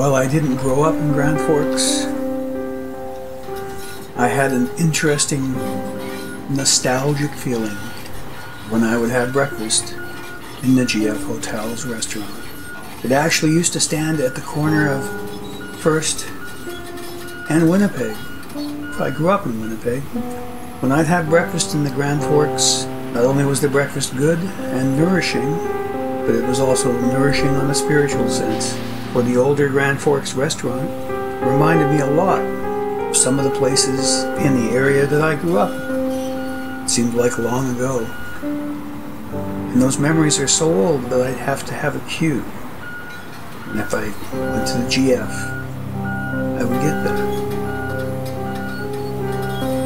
While I didn't grow up in Grand Forks, I had an interesting, nostalgic feeling when I would have breakfast in the GF Hotel's restaurant. It actually used to stand at the corner of First and Winnipeg. I grew up in Winnipeg. When I'd have breakfast in the Grand Forks, not only was the breakfast good and nourishing, but it was also nourishing on a spiritual sense. For the older Grand Forks restaurant reminded me a lot of some of the places in the area that I grew up. It seemed like long ago. And those memories are so old that I'd have to have a cue. And if I went to the GF, I would get there.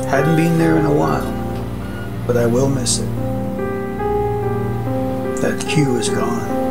Hadn't been there in a while, but I will miss it. That cue is gone.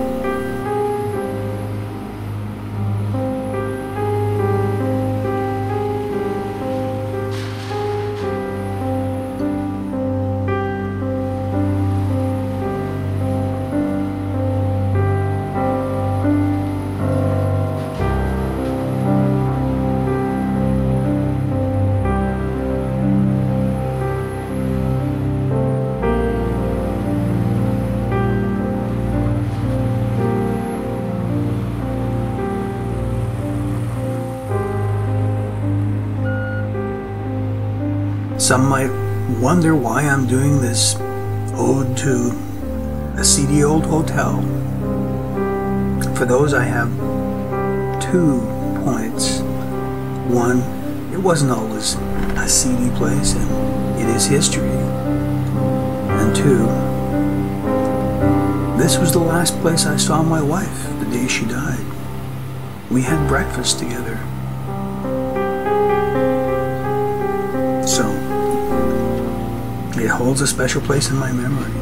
Some might wonder why I'm doing this ode to a seedy old hotel. For those, I have two points. One, it wasn't always a seedy place, and it is history. And two, this was the last place I saw my wife the day she died. We had breakfast together. holds a special place in my memory.